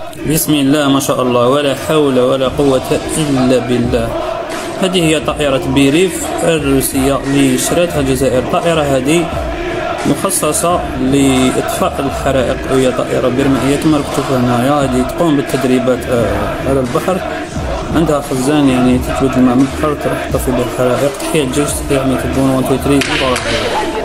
بسم الله ما شاء الله ولا حول ولا قوة إلا بالله. هذه هي طائرة بيريف الروسية اللي شريتها الجزائر الطائرة هذه مخصصة لإطفاء الحرائق وهي طائرة برمائية كما تشوفوا هنايا. هذه تقوم بالتدريبات آه، على البحر. عندها خزان يعني تجبد الماء من البحر تروح تطفي به الحرائق. تحية الجيش تحية حماية الدون 1 2 3